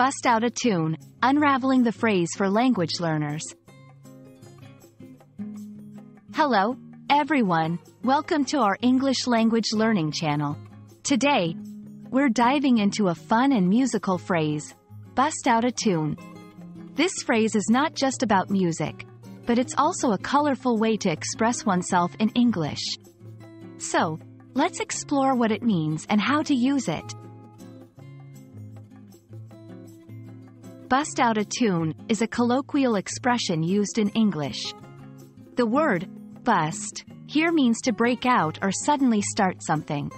Bust out a tune, unraveling the phrase for language learners. Hello, everyone. Welcome to our English language learning channel. Today, we're diving into a fun and musical phrase, bust out a tune. This phrase is not just about music, but it's also a colorful way to express oneself in English. So, let's explore what it means and how to use it. Bust out a tune is a colloquial expression used in English. The word bust here means to break out or suddenly start something,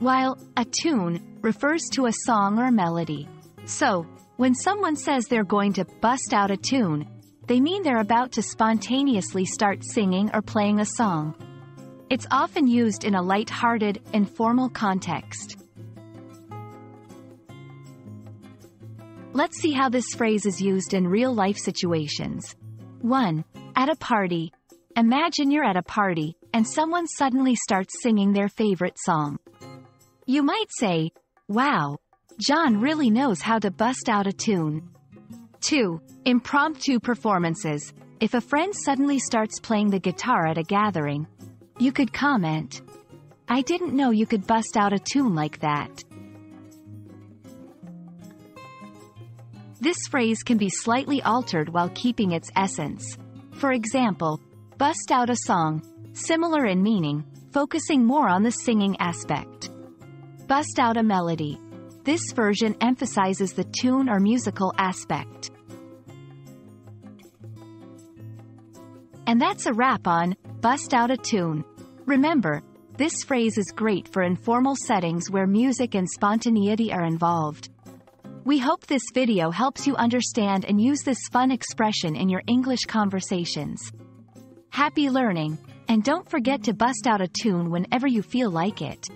while a tune refers to a song or melody. So, when someone says they're going to bust out a tune, they mean they're about to spontaneously start singing or playing a song. It's often used in a light-hearted, informal context. Let's see how this phrase is used in real-life situations. 1. At a party. Imagine you're at a party, and someone suddenly starts singing their favorite song. You might say, Wow, John really knows how to bust out a tune. 2. Impromptu performances. If a friend suddenly starts playing the guitar at a gathering, you could comment, I didn't know you could bust out a tune like that. This phrase can be slightly altered while keeping its essence. For example, bust out a song, similar in meaning, focusing more on the singing aspect. Bust out a melody. This version emphasizes the tune or musical aspect. And that's a wrap on Bust Out a Tune. Remember, this phrase is great for informal settings where music and spontaneity are involved. We hope this video helps you understand and use this fun expression in your English conversations. Happy learning, and don't forget to bust out a tune whenever you feel like it.